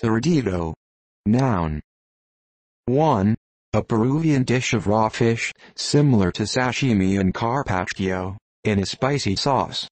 Cerdito. Noun. 1. A Peruvian dish of raw fish, similar to sashimi and carpaccio, in a spicy sauce.